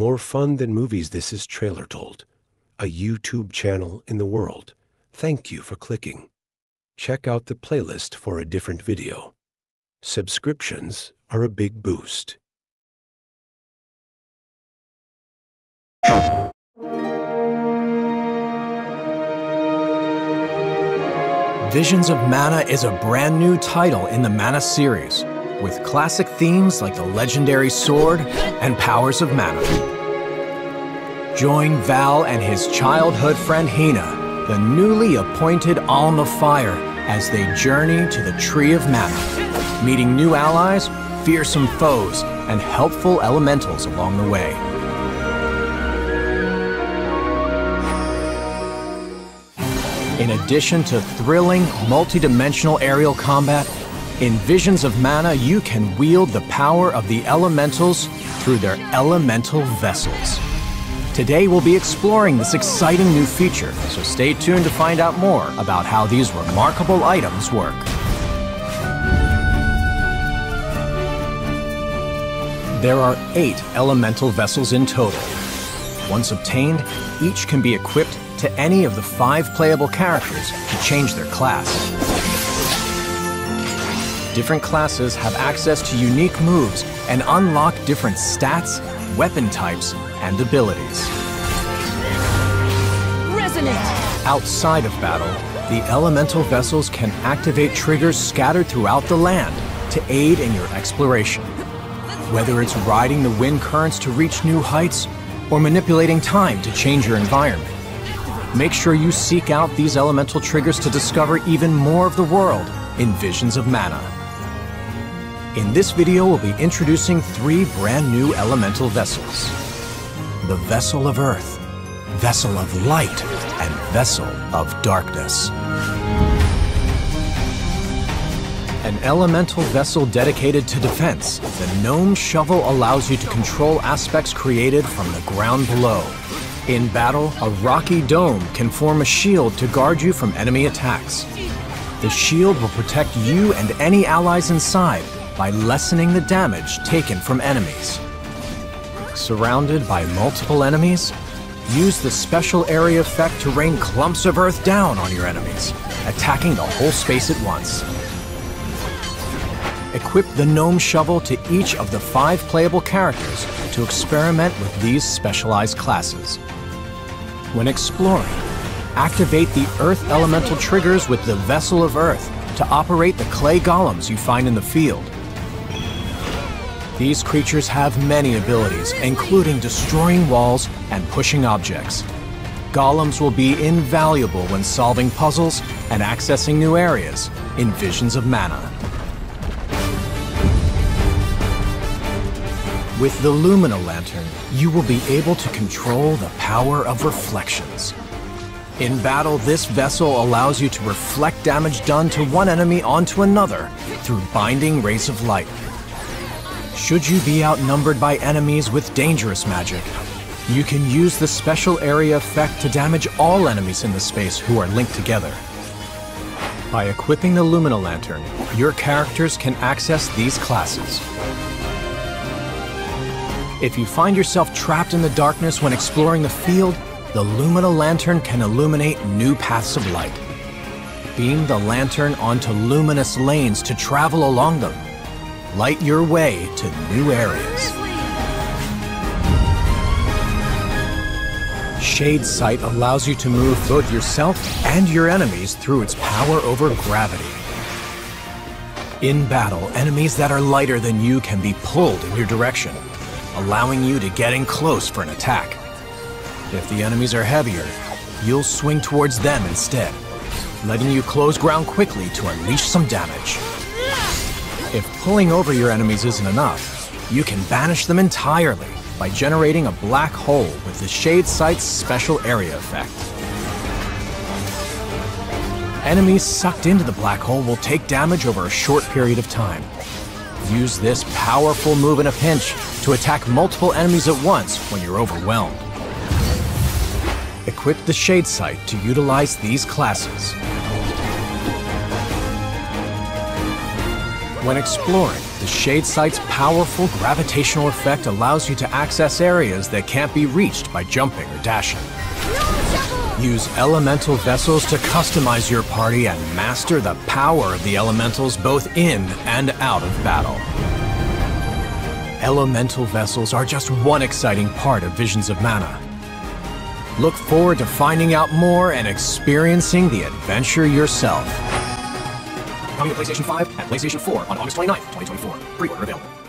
More fun than movies, this is Trailer Told, a YouTube channel in the world. Thank you for clicking. Check out the playlist for a different video. Subscriptions are a big boost. Visions of Mana is a brand new title in the Mana series, with classic themes like the legendary sword and powers of Mana. Join Val and his childhood friend Hinna, the newly appointed Alm of Fire, as they journey to the Tree of Mana, meeting new allies, fearsome foes, and helpful elementals along the way. In addition to thrilling, multi-dimensional aerial combat, in Visions of Mana you can wield the power of the elementals through their elemental vessels. Today we'll be exploring this exciting new feature, so stay tuned to find out more about how these remarkable items work. There are eight elemental vessels in total. Once obtained, each can be equipped to any of the five playable characters to change their class. Different classes have access to unique moves and unlock different stats, weapon types, and abilities. Resonate! Outside of battle, the elemental vessels can activate triggers scattered throughout the land to aid in your exploration. Whether it's riding the wind currents to reach new heights or manipulating time to change your environment, Make sure you seek out these elemental triggers to discover even more of the world in Visions of Mana. In this video, we'll be introducing three brand new elemental vessels. The Vessel of Earth, Vessel of Light, and Vessel of Darkness. An elemental vessel dedicated to defense, the Gnome Shovel allows you to control aspects created from the ground below, in battle, a rocky dome can form a shield to guard you from enemy attacks. The shield will protect you and any allies inside by lessening the damage taken from enemies. Surrounded by multiple enemies, use the special area effect to rain clumps of earth down on your enemies, attacking the whole space at once. Equip the Gnome Shovel to each of the five playable characters to experiment with these specialized classes. When exploring, activate the Earth Elemental triggers with the Vessel of Earth to operate the clay golems you find in the field. These creatures have many abilities, including destroying walls and pushing objects. Golems will be invaluable when solving puzzles and accessing new areas in Visions of Mana. With the Lumina Lantern, you will be able to control the power of reflections. In battle, this vessel allows you to reflect damage done to one enemy onto another through Binding Rays of Light. Should you be outnumbered by enemies with dangerous magic, you can use the special area effect to damage all enemies in the space who are linked together. By equipping the Lumina Lantern, your characters can access these classes. If you find yourself trapped in the darkness when exploring the field, the Lumina Lantern can illuminate new paths of light. Beam the lantern onto luminous lanes to travel along them. Light your way to new areas. Shade Scythe allows you to move both yourself and your enemies through its power over gravity. In battle, enemies that are lighter than you can be pulled in your direction allowing you to get in close for an attack. If the enemies are heavier, you'll swing towards them instead, letting you close ground quickly to unleash some damage. If pulling over your enemies isn't enough, you can banish them entirely by generating a black hole with the Shade Scythe's special area effect. Enemies sucked into the black hole will take damage over a short period of time, Use this powerful move in a pinch to attack multiple enemies at once when you're overwhelmed. Equip the Shade Scythe to utilize these classes. When exploring, The Shade Scythe's powerful gravitational effect allows you to access areas that can't be reached by jumping or dashing. Use elemental vessels to customize your party and master the power of the elementals both in and out of battle. Elemental vessels are just one exciting part of Visions of Mana. Look forward to finding out more and experiencing the adventure yourself. Coming to PlayStation 5 and PlayStation 4 on August 29th, 2024. Pre-order available.